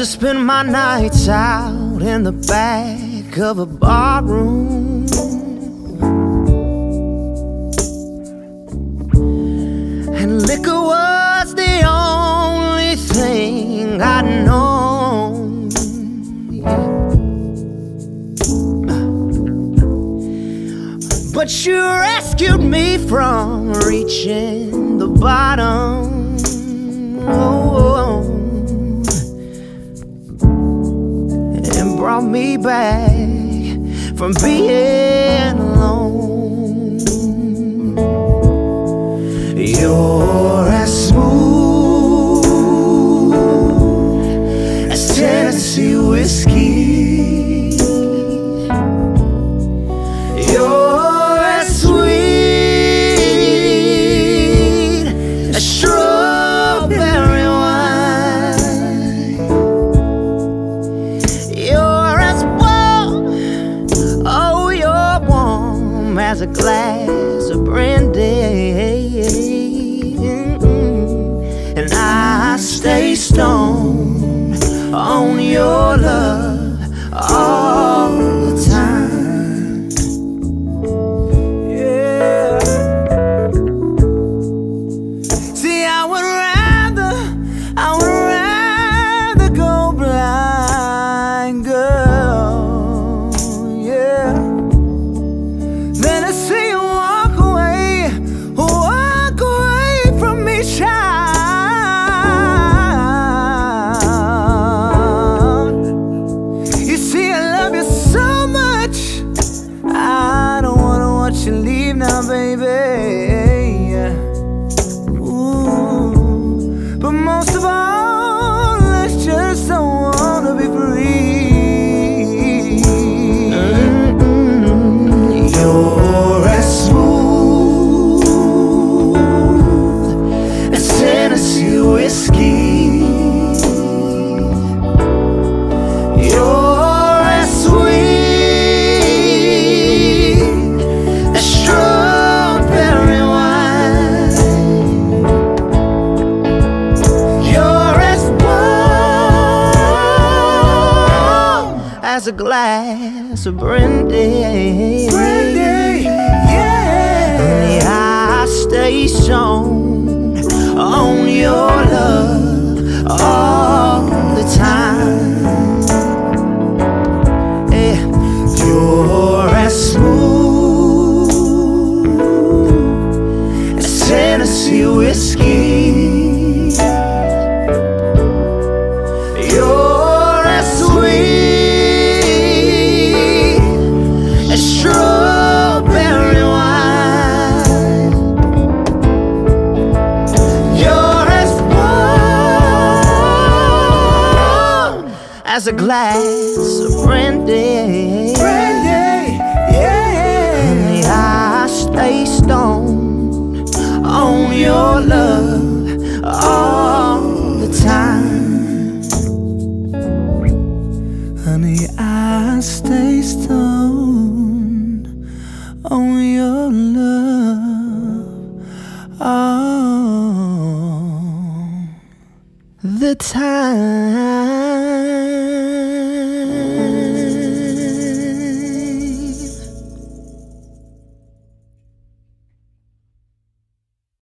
spend my nights out in the back of a barroom. And liquor was the only thing I'd known. But you rescued me from reaching the bottom. Me back from being alone. You're as smooth as Tennessee whiskey. A glass of brandy. As a glass of brandy. Brandy, yeah. Honey, I stay stoned as a glass of brandy. Brandy, yeah. Honey, I stay stoned on your love all the time. Honey, I stay stoned the time.